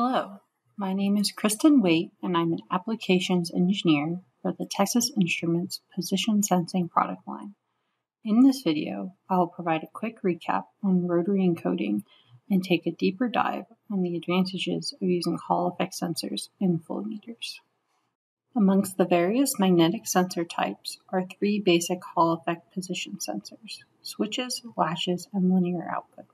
Hello, my name is Kristen Waite, and I'm an applications engineer for the Texas Instruments Position Sensing product line. In this video, I will provide a quick recap on rotary encoding and take a deeper dive on the advantages of using Hall effect sensors in flow meters. Amongst the various magnetic sensor types are three basic Hall effect position sensors switches, latches, and linear output.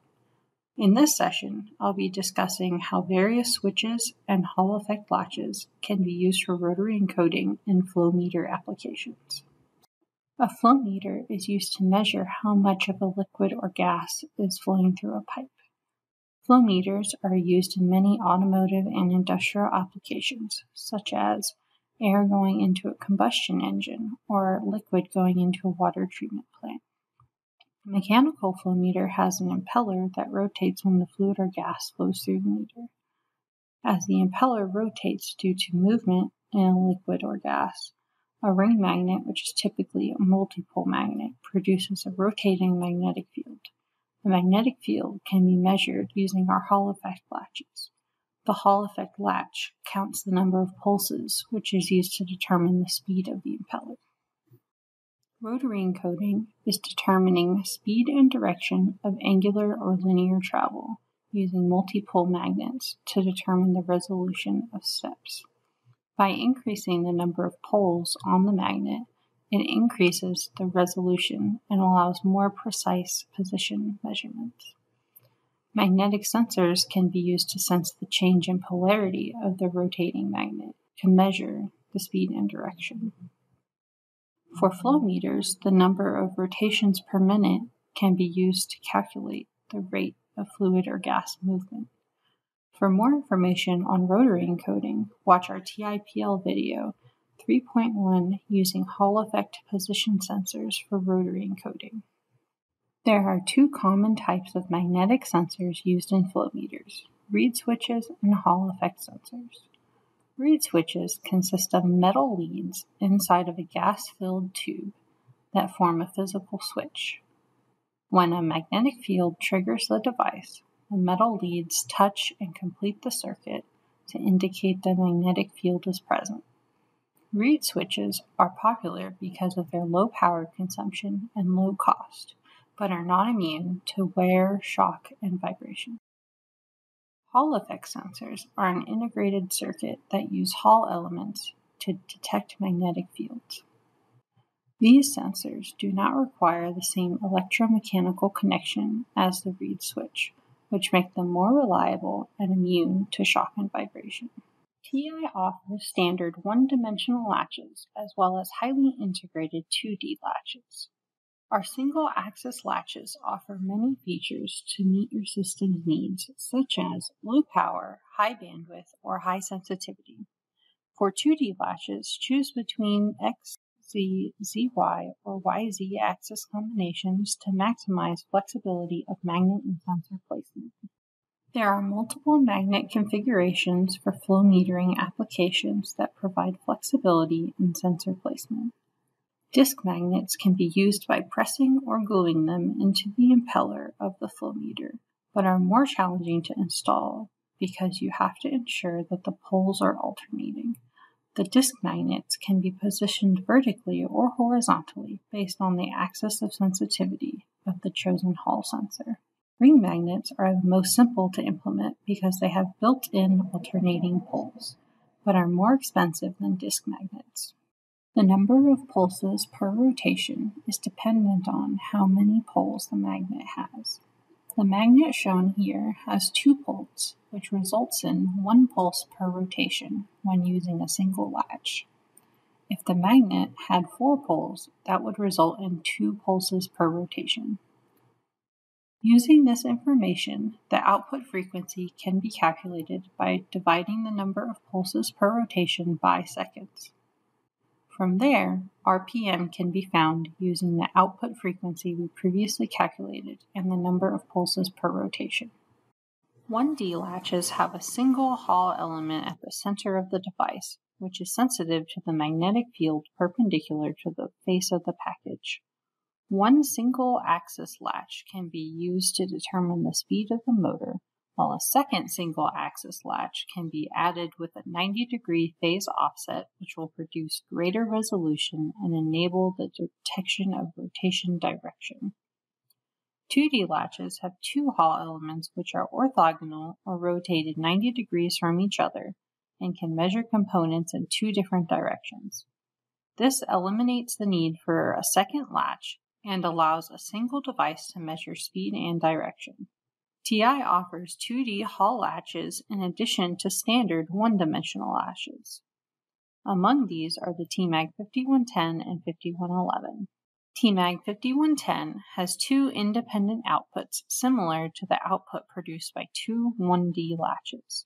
In this session, I'll be discussing how various switches and Hall effect latches can be used for rotary encoding in flow meter applications. A flow meter is used to measure how much of a liquid or gas is flowing through a pipe. Flow meters are used in many automotive and industrial applications, such as air going into a combustion engine or liquid going into a water treatment plant. A mechanical flow meter has an impeller that rotates when the fluid or gas flows through the meter. As the impeller rotates due to movement in a liquid or gas, a ring magnet, which is typically a multipole magnet, produces a rotating magnetic field. The magnetic field can be measured using our Hall effect latches. The Hall effect latch counts the number of pulses, which is used to determine the speed of the impeller. Rotary encoding is determining speed and direction of angular or linear travel using multipole magnets to determine the resolution of steps. By increasing the number of poles on the magnet, it increases the resolution and allows more precise position measurements. Magnetic sensors can be used to sense the change in polarity of the rotating magnet to measure the speed and direction. For flow meters, the number of rotations per minute can be used to calculate the rate of fluid or gas movement. For more information on rotary encoding, watch our TIPL video 3.1 using Hall effect position sensors for rotary encoding. There are two common types of magnetic sensors used in flow meters reed switches and Hall effect sensors. Reed switches consist of metal leads inside of a gas-filled tube that form a physical switch. When a magnetic field triggers the device, the metal leads touch and complete the circuit to indicate the magnetic field is present. Reed switches are popular because of their low power consumption and low cost, but are not immune to wear, shock, and vibration. Hall effect sensors are an integrated circuit that use Hall elements to detect magnetic fields. These sensors do not require the same electromechanical connection as the reed switch, which make them more reliable and immune to shock and vibration. TI offers standard one dimensional latches as well as highly integrated 2D latches. Our single axis latches offer many features to meet your system's needs, such as low power, high bandwidth, or high sensitivity. For 2D latches, choose between X, Z, ZY, or YZ axis combinations to maximize flexibility of magnet and sensor placement. There are multiple magnet configurations for flow metering applications that provide flexibility in sensor placement. Disc magnets can be used by pressing or gluing them into the impeller of the flow meter, but are more challenging to install because you have to ensure that the poles are alternating. The disc magnets can be positioned vertically or horizontally based on the axis of sensitivity of the chosen Hall sensor. Ring magnets are the most simple to implement because they have built in alternating poles, but are more expensive than disc magnets. The number of pulses per rotation is dependent on how many poles the magnet has. The magnet shown here has two poles, which results in one pulse per rotation when using a single latch. If the magnet had four poles, that would result in two pulses per rotation. Using this information, the output frequency can be calculated by dividing the number of pulses per rotation by seconds. From there, RPM can be found using the output frequency we previously calculated and the number of pulses per rotation. 1D latches have a single Hall element at the center of the device, which is sensitive to the magnetic field perpendicular to the face of the package. One single axis latch can be used to determine the speed of the motor, while a second single axis latch can be added with a 90 degree phase offset, which will produce greater resolution and enable the detection of rotation direction. 2D latches have two Hall elements which are orthogonal or rotated 90 degrees from each other and can measure components in two different directions. This eliminates the need for a second latch and allows a single device to measure speed and direction. TI offers 2D Hall latches in addition to standard one-dimensional latches. Among these are the TMAG 5110 and 5111. TMAG 5110 has two independent outputs similar to the output produced by two 1D latches.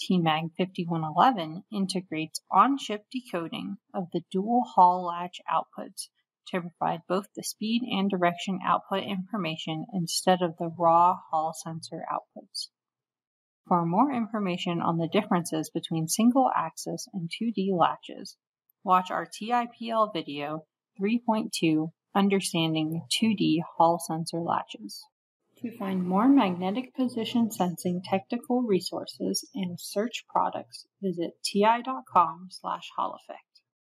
TMAG 5111 integrates on-chip decoding of the dual Hall latch outputs to provide both the speed and direction output information instead of the raw Hall sensor outputs. For more information on the differences between single axis and 2D latches, watch our TIPL video 3.2 Understanding 2D Hall Sensor Latches. To find more magnetic position sensing technical resources and search products, visit ti.com slash halleffect.